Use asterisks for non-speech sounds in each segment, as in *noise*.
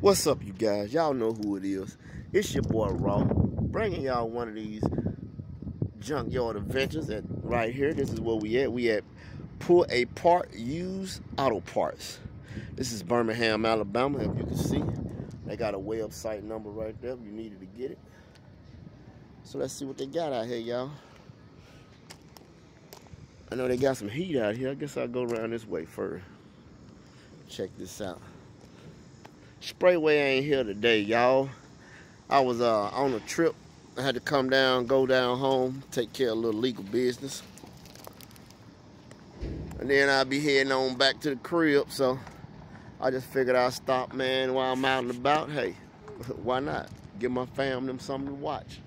What's up, you guys? Y'all know who it is. It's your boy Raw, bringing y'all one of these junkyard adventures. And right here, this is where we at. We at Pull a Part Used Auto Parts. This is Birmingham, Alabama. If you can see, they got a website number right there if you needed to get it. So let's see what they got out here, y'all. I know they got some heat out here. I guess I'll go around this way first. Check this out. Sprayway ain't here today, y'all. I was uh, on a trip. I had to come down, go down home, take care of a little legal business. And then I'll be heading on back to the crib, so I just figured I'd stop, man, while I'm out and about. Hey, *laughs* why not? Give my fam them something to watch.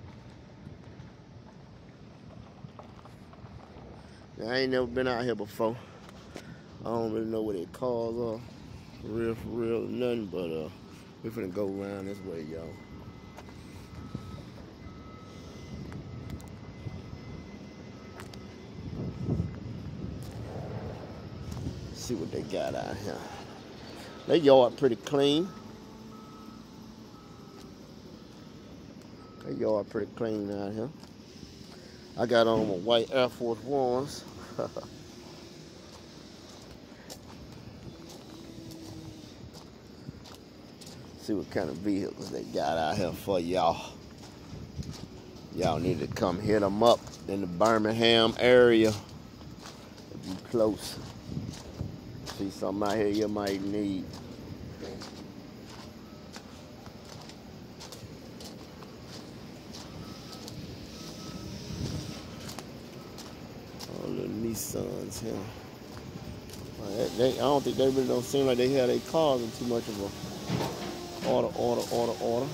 I ain't never been out here before. I don't really know what it cars are for real, for real, nothing, but uh, we're finna go around this way, y'all. See what they got out here. They yard pretty clean. They yard pretty clean out here. I got on my white Air Force Ones. *laughs* See what kind of vehicles they got out here for y'all. Y'all need to come hit them up in the Birmingham area. If you close. See something out here you might need. Nissans here. They, I don't think they really don't seem like they have their cars in too much of a order, order, order, order.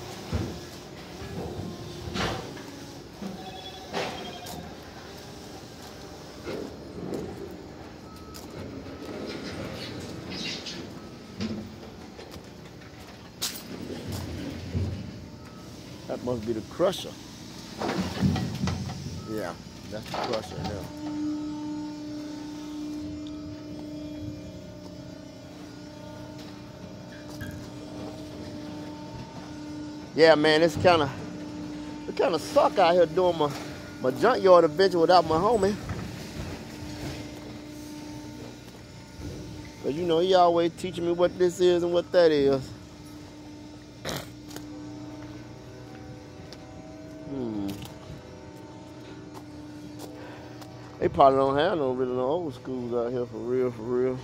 That must be the crusher. Yeah, that's the crusher now. Yeah, man, it's kind of it kind of suck out here doing my my junkyard adventure without my homie. Cause you know he always teaching me what this is and what that is. Hmm. They probably don't have no really no old schools out here for real, for real.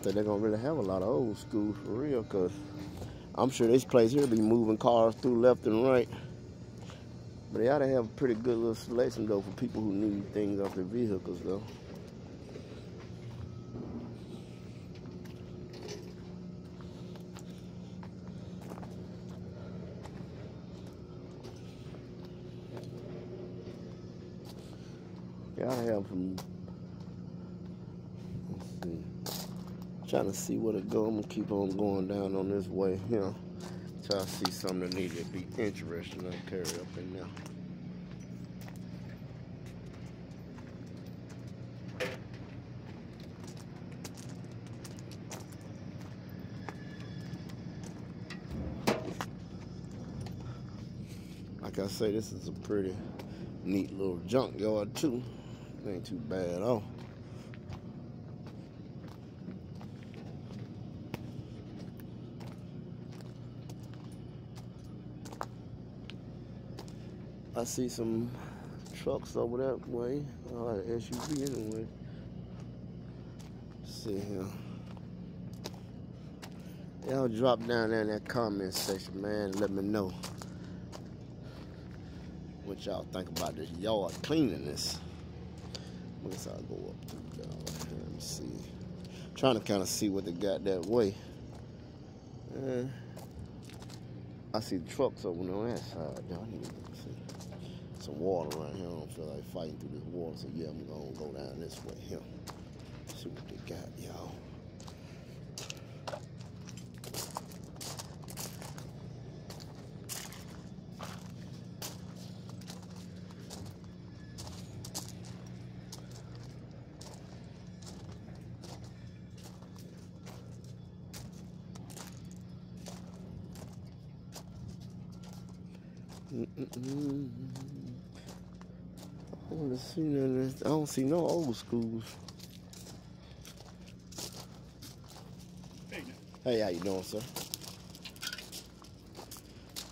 Think they're gonna really have a lot of old school for real, cause I'm sure this place here be moving cars through left and right. But they ought to have a pretty good little selection though for people who need things off their vehicles though. I have some. Let's see. Trying to see where to go. I'm gonna keep on going down on this way here. Till I see something that need to be interesting. I'll carry up in there. Like I say, this is a pretty neat little junkyard too. Ain't too bad at all. I see some trucks over that way. Oh, an SUV anyway. Let's see here. Y'all drop down there in that comment section, man. Let me know what y'all think about this yard cleanliness. I guess I'll go up to y'all. Let me see. Trying to kind of see what they got that way. Uh, I see trucks over on that side. Y'all some water around here. I don't feel like fighting through this water. So yeah, I'm gonna go down this way here. See what they got, y'all. Mm-mm-mm. -mm. I want to see none I don't see no old schools. Hey, how you doing, sir?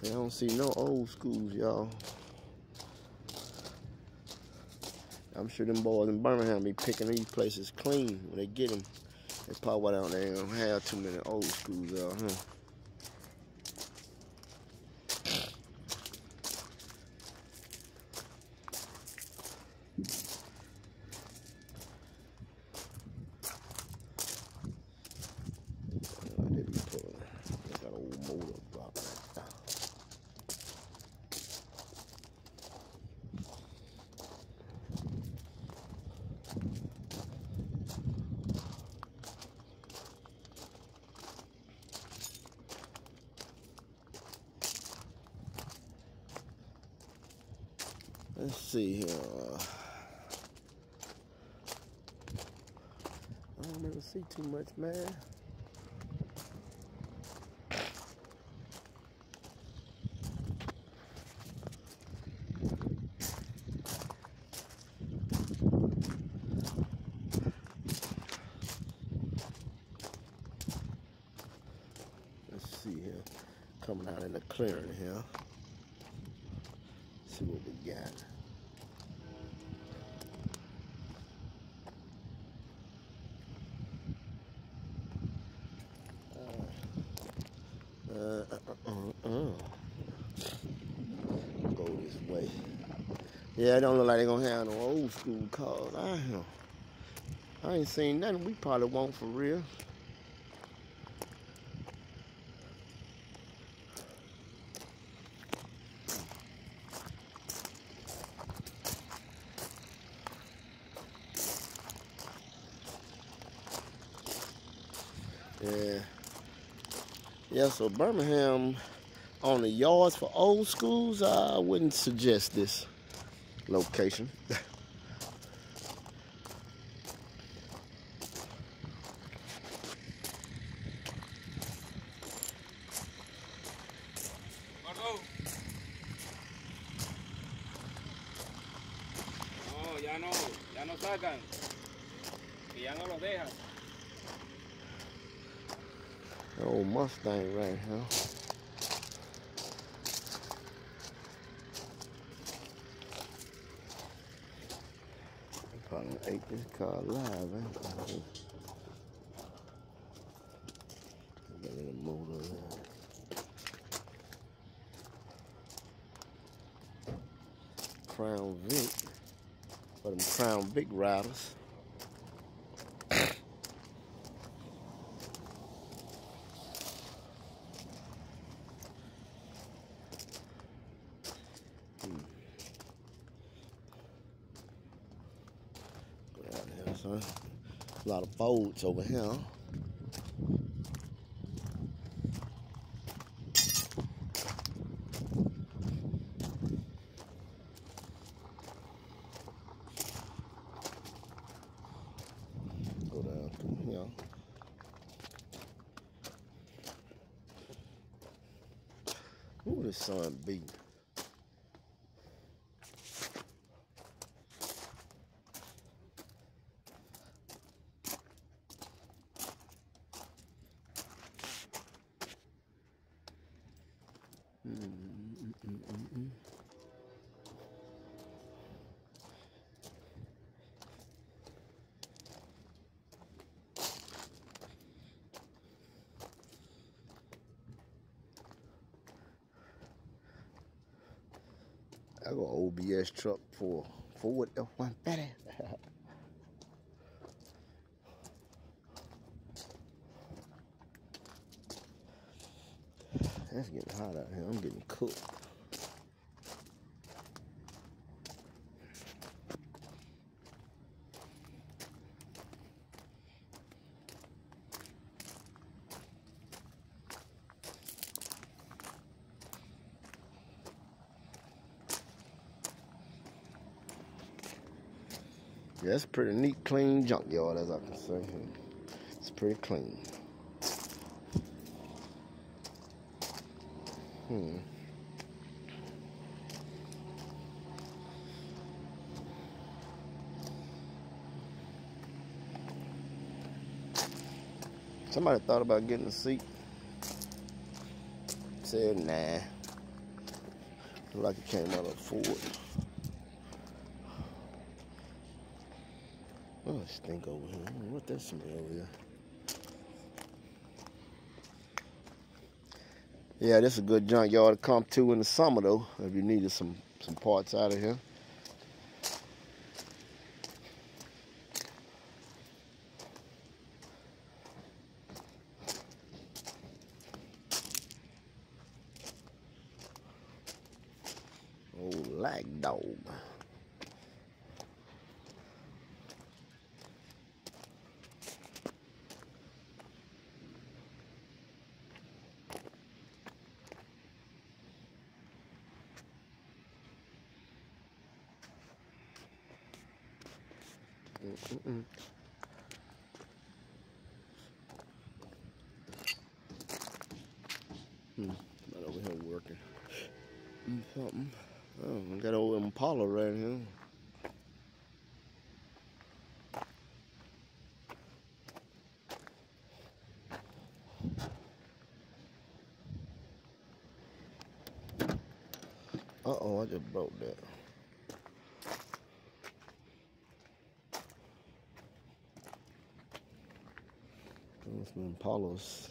I don't see no old schools, y'all. I'm sure them boys in Birmingham be picking these places clean when they get them. That's probably why there don't have too many old schools out, huh? Let's see here. I don't ever see too much, man. Let's see here. Coming out in the clearing here. see what we got. Uh, uh, uh, uh, Go this way. Yeah, it don't look like they're gonna have no old school cars. I know. I ain't seen nothing we probably want for real. Yeah. Yeah, so Birmingham on the yards for old schools, I wouldn't suggest this location. No, ya no, ya no sacan. Que ya no los dejan. old Mustang right here. This car alive, eh? Got a little motor there. Crown Vic for them Crown Vic riders. son. A lot of folds over here. Go down through here. Who the sun be? I OBS truck for Ford F-150. *laughs* That's getting hot out here. I'm getting cooked. That's pretty neat, clean junkyard, as I can say. It's pretty clean. Hmm. Somebody thought about getting a seat. Said, nah. Look like it came out of Ford. Oh, it stink over here. what that smell is. Yeah, this is a good junkyard to come to in the summer though, if you needed some, some parts out of here. Mm -mm. Hmm, not over here working. Mm, something. Oh, I got old Impala right here. Uh-oh, I just broke that. Those Impalas.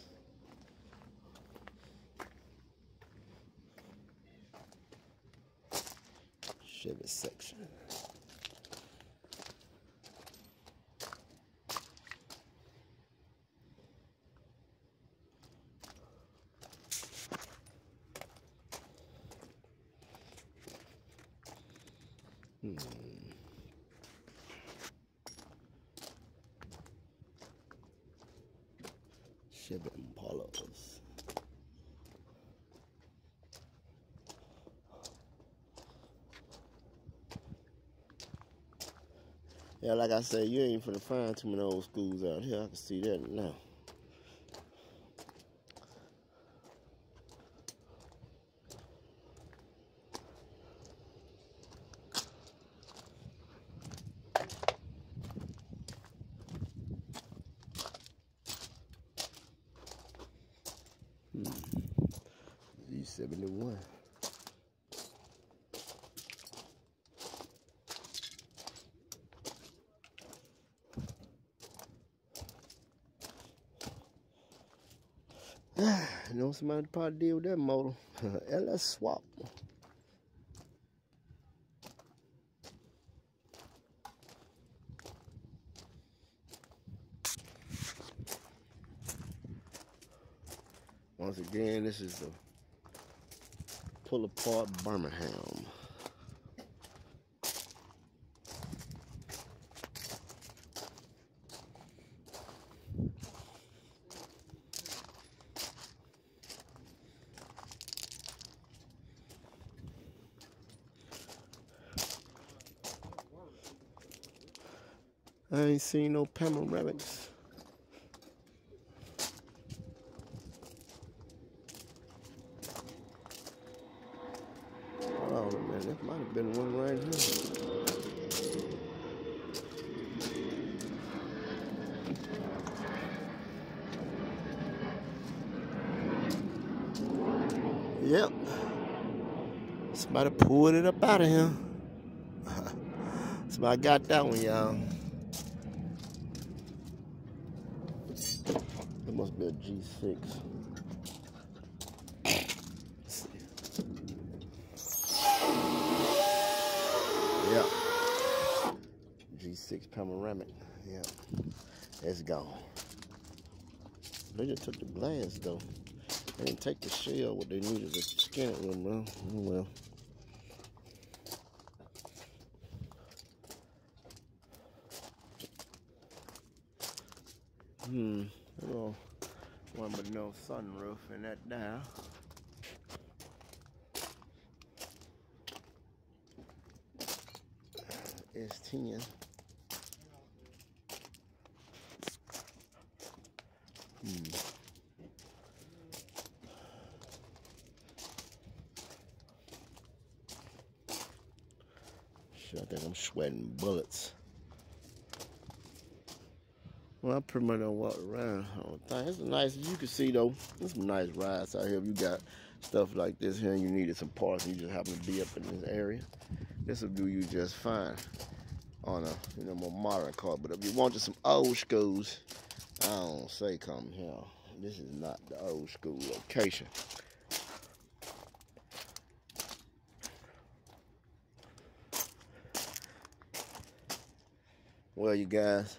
Chevy section. Hmm. Yeah, like I said, you ain't finna find too many old schools out here. I can see that now. Z71. you *sighs* know somebody probably deal with that motor. LS *laughs* swap. Once again, this is the Pull-A-Part Birmingham. I ain't seen no panoramics. Oh man, that might have been one right here. Yep. Somebody pulled it up out of here. *laughs* Somebody got that one, y'all. A G6. Yeah. G6 panoramic. Yeah. It's gone. They just took the glass though. They didn't take the shell what they needed to skin it with, bro. Oh, well. Hmm. Little one with no sunroof in that down. It's 10. Hmm. I think I'm sweating bullets. Well, I pretty much don't walk around. It's a nice, you can see though, there's some nice rides out here. If you got stuff like this here and you needed some parts and you just happen to be up in this area, this will do you just fine on a you know more modern car. But if you wanted some old schools, I don't say come here. This is not the old school location. Well, you guys,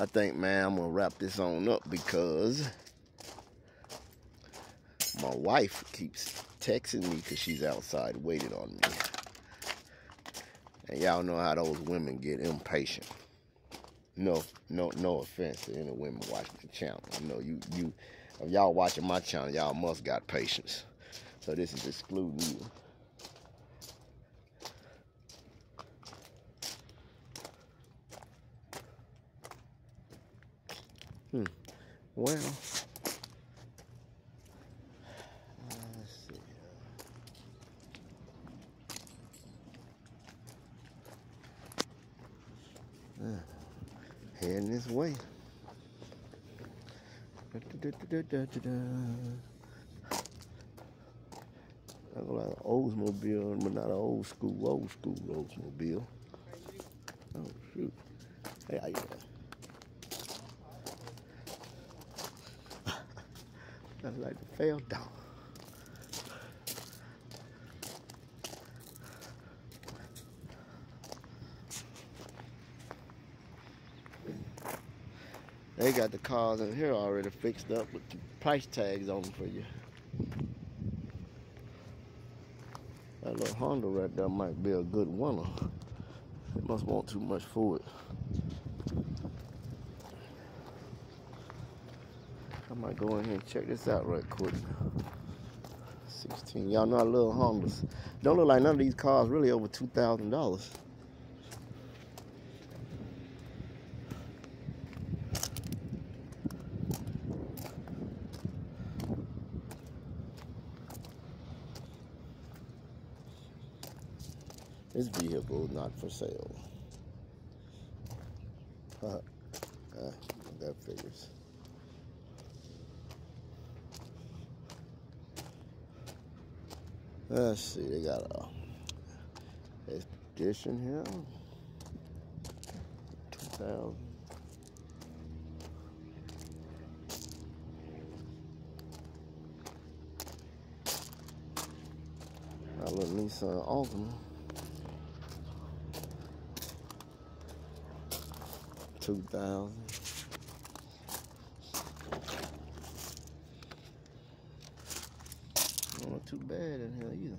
I think, man, I'm gonna wrap this on up because my wife keeps texting me because she's outside waiting on me. And y'all know how those women get impatient. No, no, no offense to any women watching the channel. I know you, you, if y'all watching my channel, y'all must got patience. So this is excluding you. Well, let's see. Uh, heading this way. Da, da, da. I go like an Oldsmobile, but not an old school, old school Oldsmobile. Oh shoot! Hey, how you doing? That's like the failed down. They got the cars in here already fixed up with the price tags on for you. That little Honda right there might be a good winner. It must want too much for it. I might go in here and check this out right quick. 16. Y'all know I love Hondas. Don't look like none of these cars really over $2,000. This vehicle not for sale. Uh, *laughs* uh, that figures. Let's see, they got a expedition here. 2000. Got a little Nissan Altima. 2000. Don't look too bad in here either.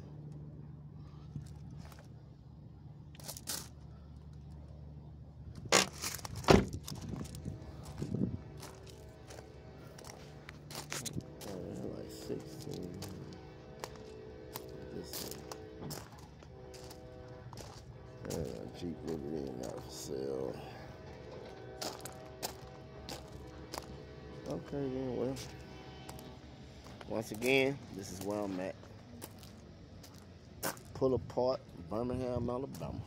Uh, like 16. This one. Uh, Jeep Liberty not for sale. Okay, then, well. Once again, this is where I'm at. Pull-A-Part, Birmingham, Alabama.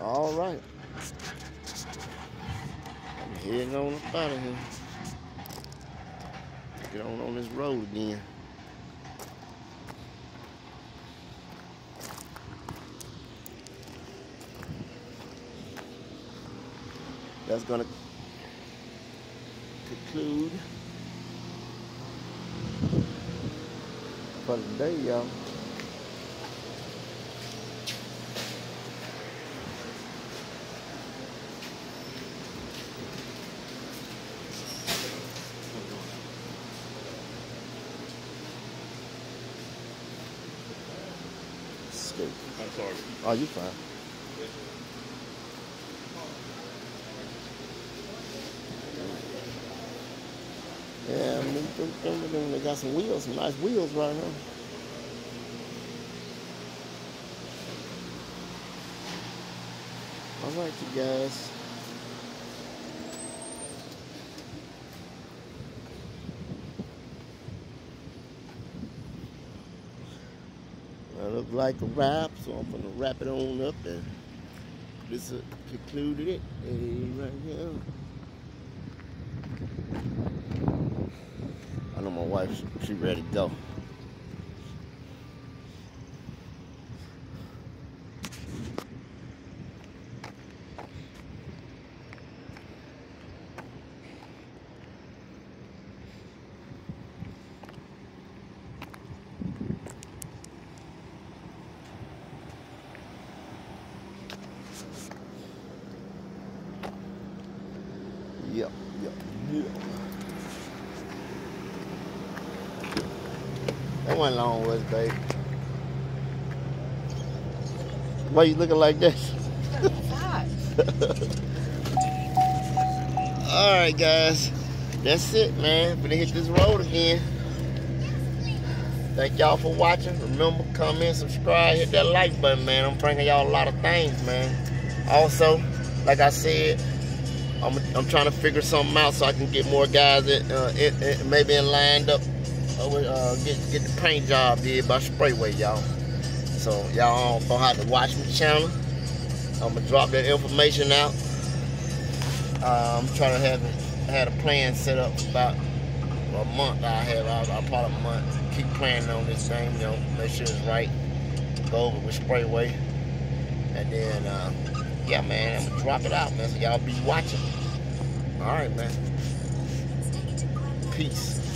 All right. I'm heading on up out of here. Get on on this road again. That's going to conclude for today, y'all. I'm sorry. Oh, you fine. Yeah, move them, them, them, they got some wheels, some nice wheels right now. All right, you guys. Well, Look like a wrap, so I'm gonna wrap it on up and this concluded it. Right here. I know my wife, she ready to go. Yep, yep, yep. Wasn't long, was babe? Why you looking like this? *laughs* All right, guys. That's it, man. Gonna hit this road again. Thank y'all for watching. Remember, comment, subscribe, hit that like button, man. I'm bringing y'all a lot of things, man. Also, like I said, I'm, I'm trying to figure something out so I can get more guys in, uh, in, in, maybe in lined up. Uh, with, uh, get get the paint job did by Sprayway, y'all. So y'all gonna have to watch my channel. I'm gonna drop that information out. Uh, I'm trying to have I had a plan set up about a month. I have I, I probably a month. Keep planning on this thing, you know, make sure it's right. Go over with Sprayway, and then. Uh, yeah, man, I'm gonna drop it out, man. So y'all be watching. All right, man. Peace.